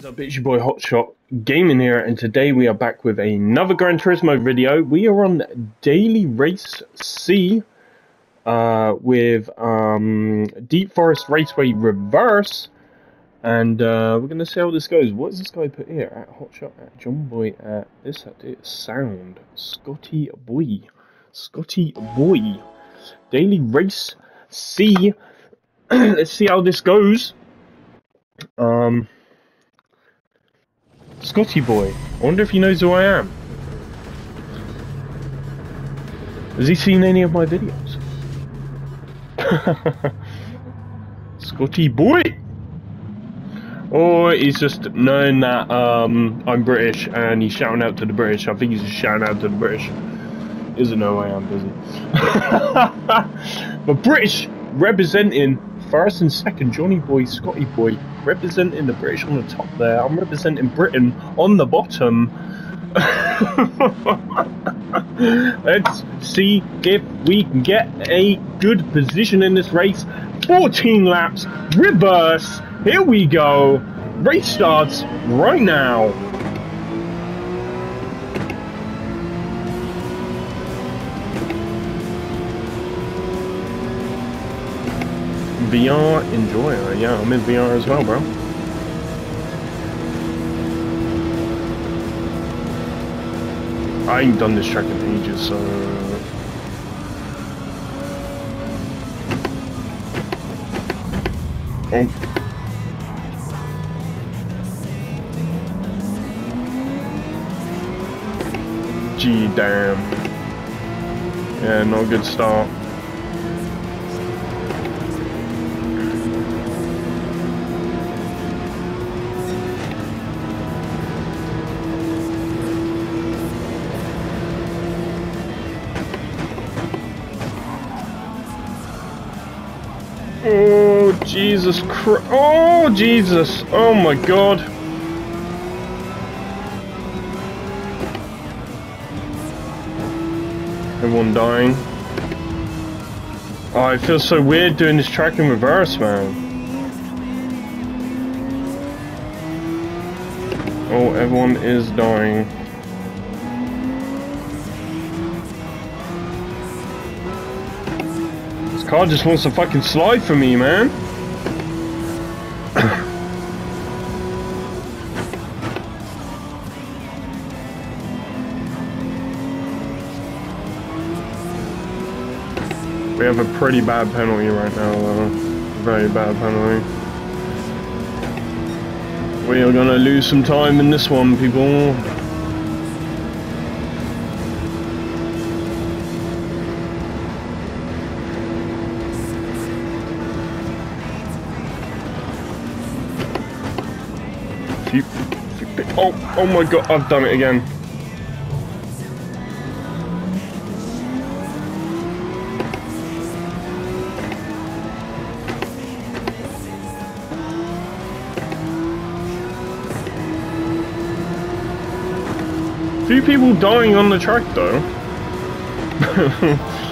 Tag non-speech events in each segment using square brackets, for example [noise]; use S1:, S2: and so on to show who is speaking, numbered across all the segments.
S1: It's your boy Hotshot Gaming here, and today we are back with another Gran Turismo video. We are on Daily Race C uh, with um, Deep Forest Raceway Reverse, and uh, we're going to see how this goes. What does this guy put here? At Hotshot, at John Boy, at this, at it, Sound, Scotty Boy, Scotty Boy, Daily Race C. [clears throat] Let's see how this goes. Um, Scotty boy. I wonder if he knows who I am. Has he seen any of my videos? [laughs] Scotty boy! Or he's just knowing that um, I'm British and he's shouting out to the British. I think he's just shouting out to the British. He doesn't know who I am, does he? [laughs] but British representing first and second, Johnny Boy, Scotty Boy, representing the British on the top there. I'm representing Britain on the bottom. [laughs] Let's see if we can get a good position in this race. 14 laps, reverse. Here we go. Race starts right now. VR enjoyer. Yeah, I'm in VR as well, bro. I ain't done this track in ages, so... Oh. Gee, damn. Yeah, no good start. Jesus Christ. Oh, Jesus. Oh, my God. Everyone dying. Oh, it feels so weird doing this track in reverse, man. Oh, everyone is dying. This car just wants to fucking slide for me, man. Have a pretty bad penalty right now, though. Very bad penalty. We are gonna lose some time in this one, people. Oh, oh my god, I've done it again. People dying on the track though. [laughs]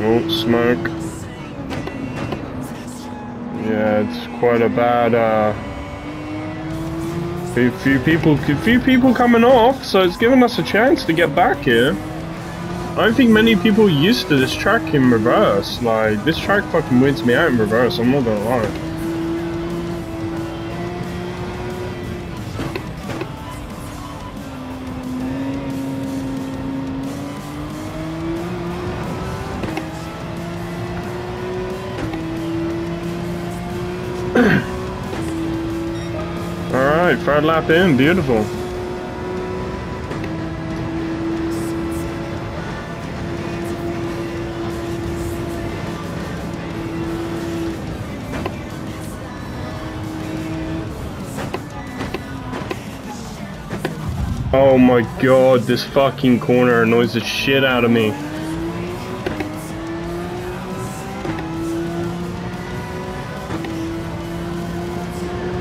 S1: Oh, smoke. It's quite a bad, uh... Few, few people, few people coming off, so it's given us a chance to get back here. I don't think many people used to this track in reverse. Like, this track fucking weirds me out in reverse, I'm not gonna lie. [clears throat] Alright, third lap in, beautiful. Oh my god, this fucking corner annoys the shit out of me.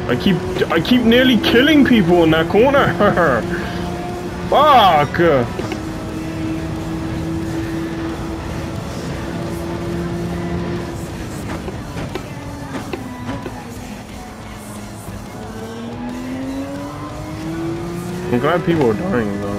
S1: I keep I keep nearly killing people in that corner. [laughs] Fuck. I'm glad people are dying though.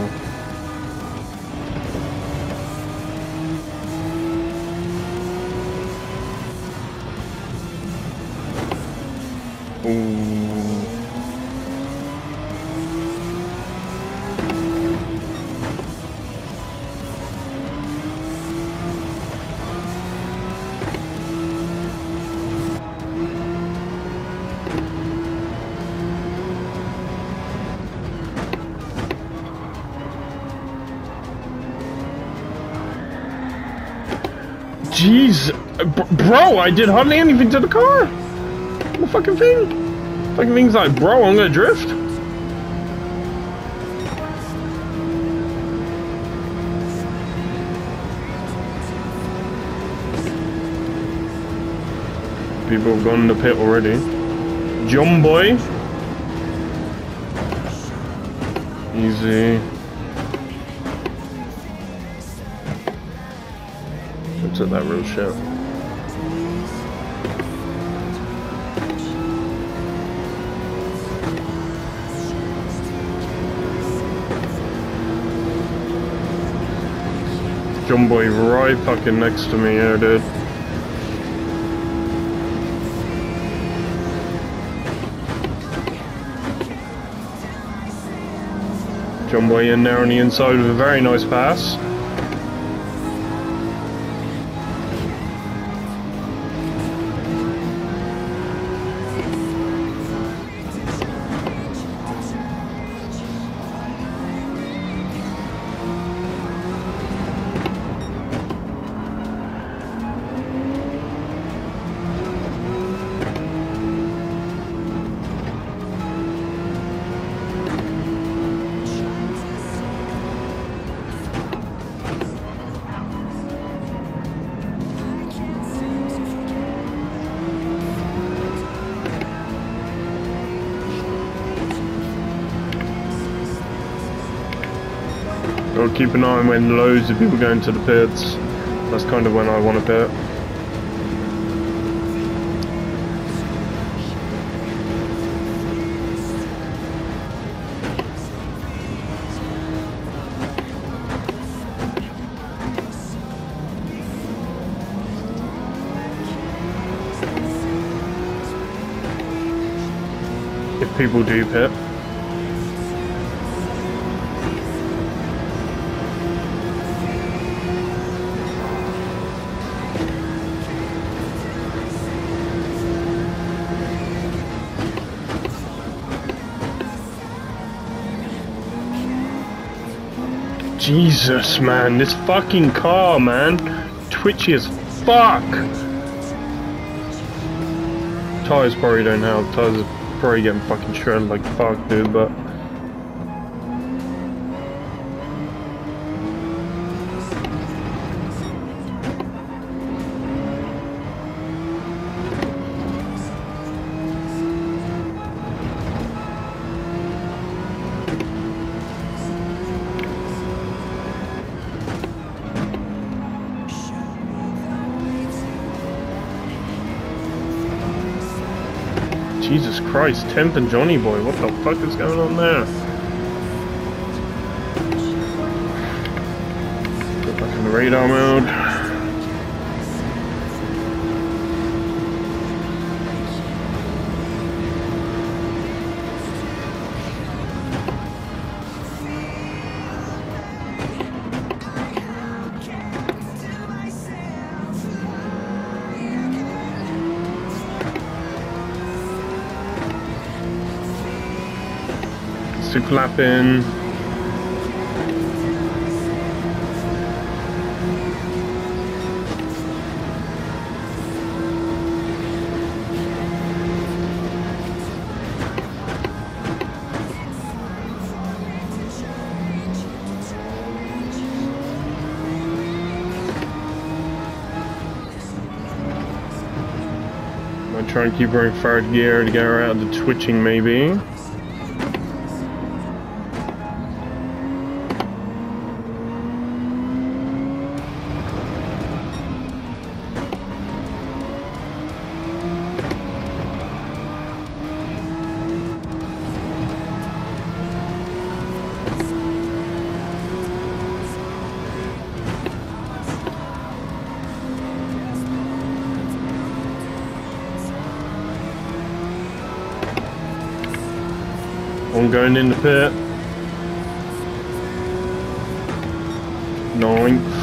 S1: Jeez, bro, I did hardly anything to the car. The fucking thing. Fucking thing's like, bro, I'm gonna drift. People have gone in the pit already. John boy. Easy. At that real shit. John boy right fucking next to me here, dude. John boy in there on the inside with a very nice pass. I'll keep an eye on when loads of people go into the pits. That's kind of when I want to pit. If people do pit. Jesus, man, this fucking car, man, twitchy as fuck. Tires probably don't help. Tires are probably getting fucking shredded like fuck, dude. But Jesus Christ, Temp and Johnny Boy, what the fuck is going on there? Go back in the radar mode. Super lapping. My try and keep her in third gear to get her out of the twitching maybe. One going in the pit. Ninth.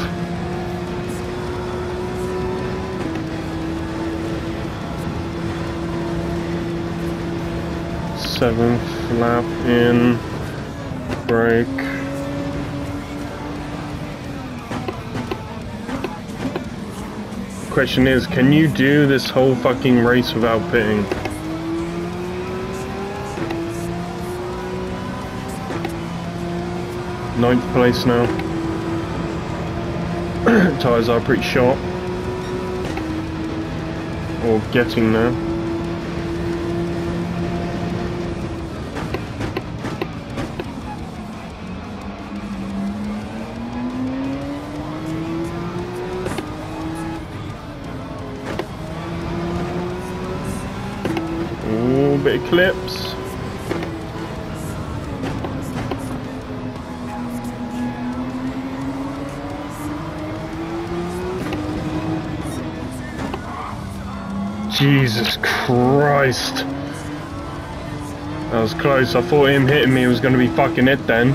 S1: Seventh lap in. Break. Question is, can you do this whole fucking race without pitting? Ninth place now. [clears throat] Tyres are pretty short. Or getting there. Ooh, bit of clips. Jesus Christ. That was close. I thought him hitting me was going to be fucking it then.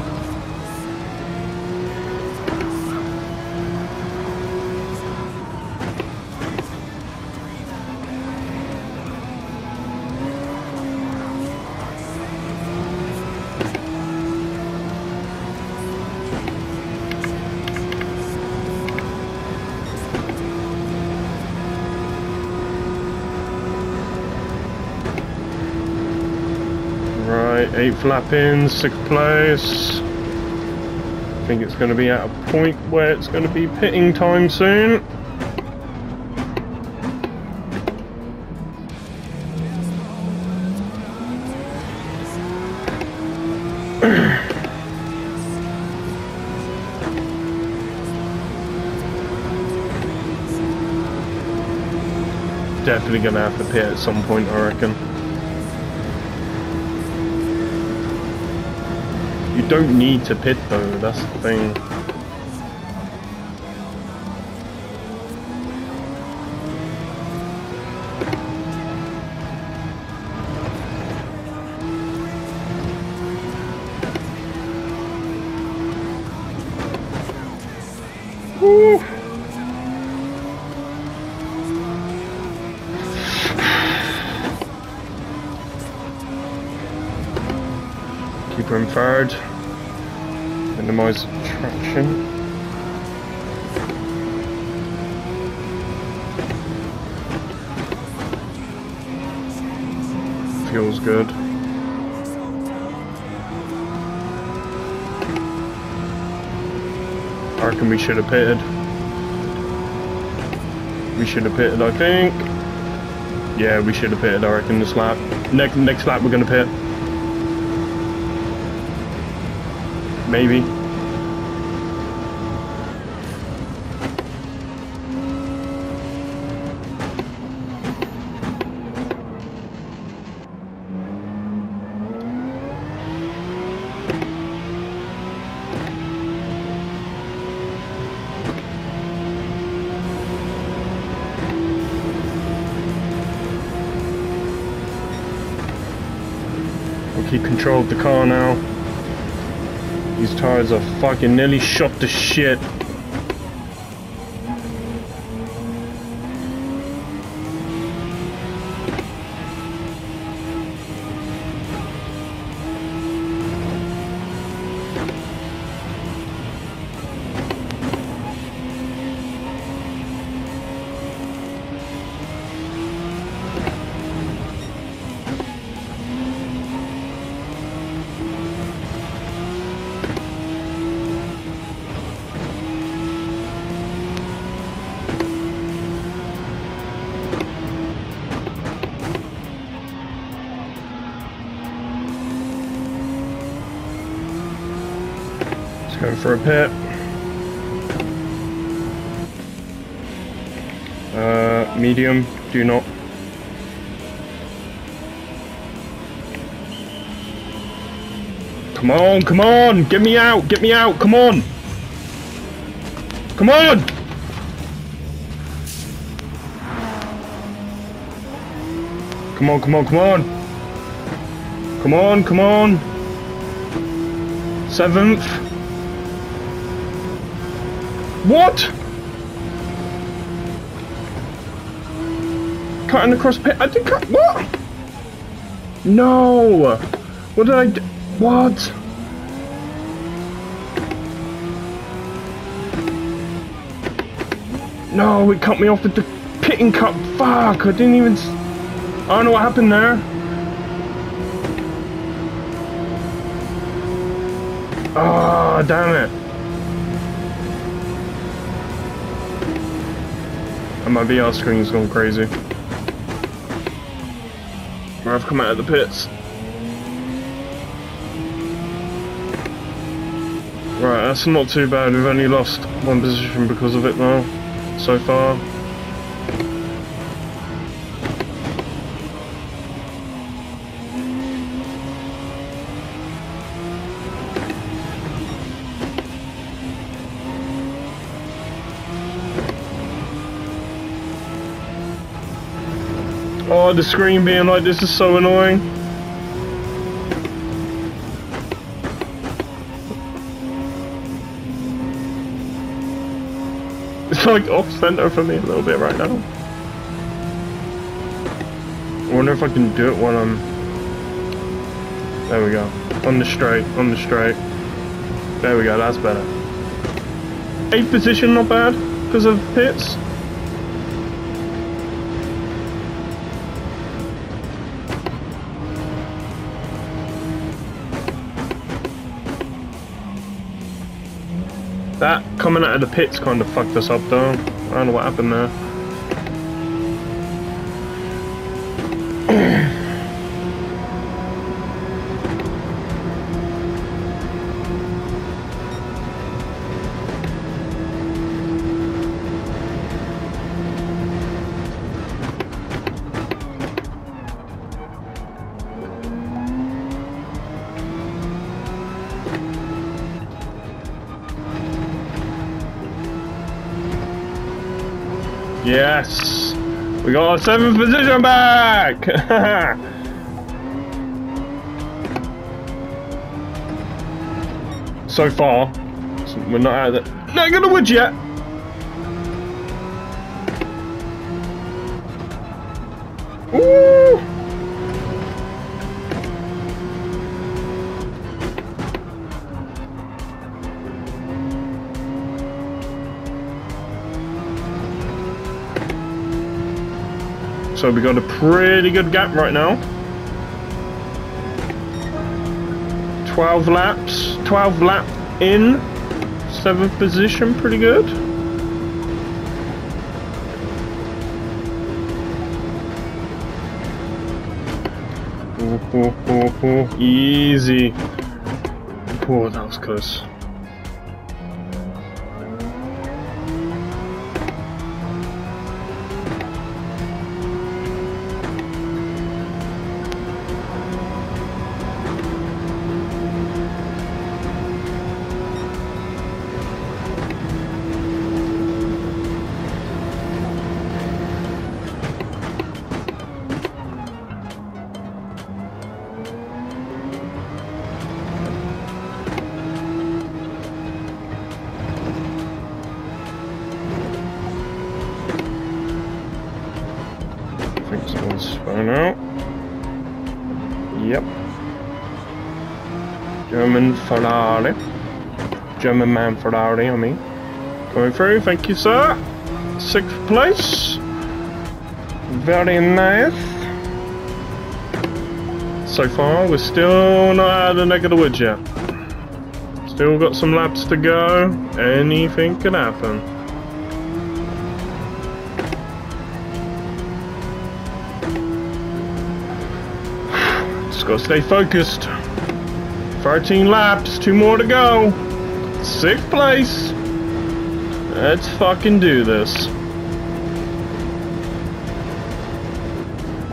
S1: Right, eighth lap in, sixth place. I think it's going to be at a point where it's going to be pitting time soon. [coughs] Definitely going to have to pit at some point, I reckon. You don't need to pit though, that's the thing. Minimize traction. Feels good. I reckon we should have pitted. We should have pitted, I think. Yeah, we should have pitted, I reckon, this lap. Next, next lap we're going to pit. Maybe. We'll keep control of the car now. These tires are fucking nearly shot to shit. Going for a pit. Uh, medium, do not. Come on, come on, get me out, get me out, come on. Come on! Come on, come on, come on. Come on, come on. Seventh. What? Cutting across pit. I did cut. What? No. What did I do? What? No, it cut me off with the pitting cut. Fuck, I didn't even... I don't know what happened there. Ah, oh, damn it. And my VR screen's gone crazy. I've come out of the pits. Right, that's not too bad. We've only lost one position because of it now, so far. The screen being like this is so annoying. It's like off center for me a little bit right now. I wonder if I can do it when I'm... There we go. On the straight, on the straight. There we go, that's better. Eighth position, not bad, because of pits. That coming out of the pits kind of fucked us up though. I don't know what happened there. [clears throat] We got our seventh position back! [laughs] so far, we're not out of the not gonna woods yet. So we got a pretty good gap right now. 12 laps, 12 lap in, 7th position, pretty good. Oh, oh, oh, oh, easy. Oh, that was close. Ferrari. German man Ferrari, I mean. Going through, thank you, sir. Sixth place. Very nice. So far, we're still not out of the neck of the woods yet. Still got some laps to go. Anything can happen. [sighs] Just gotta stay focused. 13 laps, two more to go. Sixth place. Let's fucking do this.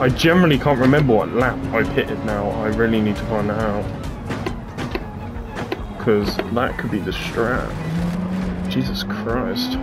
S1: I generally can't remember what lap I've hitted now. I really need to find that out. Because that could be the strat. Jesus Christ.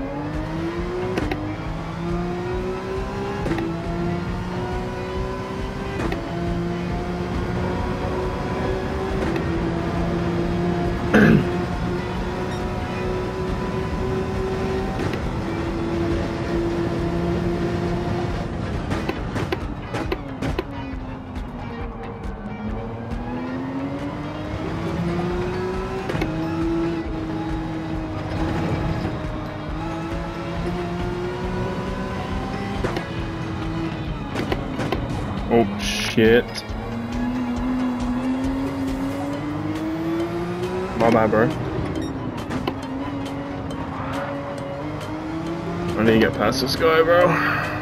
S1: I need to get past this guy, bro.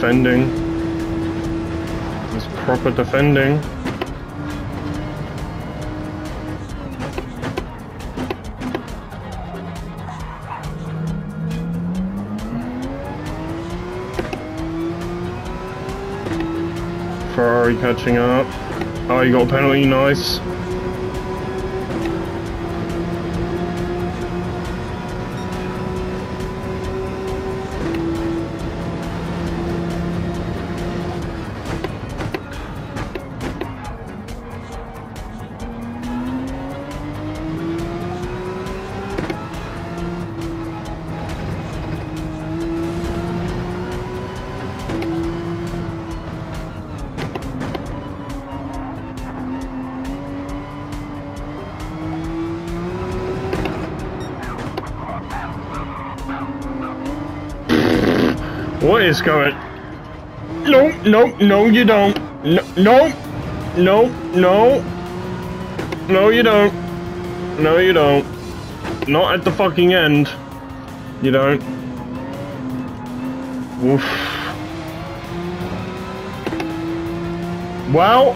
S1: Defending. It's proper defending. Ferrari catching up. Oh, you got a penalty, nice. What is going? No, no, no, you don't. No, no, no, no, no, you don't. No, you don't. Not at the fucking end. You don't. Oof. Well,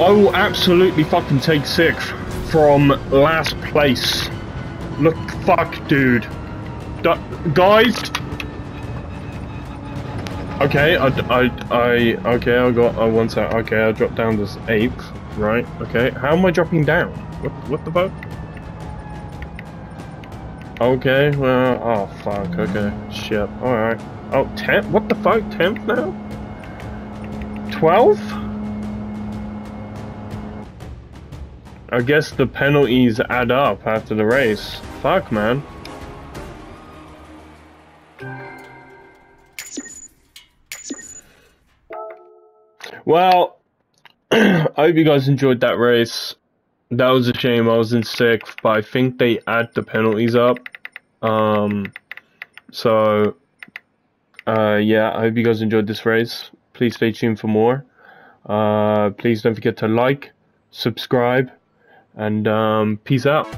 S1: I will absolutely fucking take sixth from last place. Look, fuck, dude. D guys, Okay, I, I, I, okay, I got, I one sec, okay, I dropped down this eighth, right, okay, how am I dropping down? What, what the fuck? Okay, well, oh fuck, okay, shit, alright. Oh, 10th, what the fuck, 10th now? 12th? I guess the penalties add up after the race. Fuck, man. Well, [clears throat] I hope you guys enjoyed that race. That was a shame. I was in sixth, but I think they add the penalties up. Um, so, uh, yeah, I hope you guys enjoyed this race. Please stay tuned for more. Uh, please don't forget to like, subscribe, and um, peace out.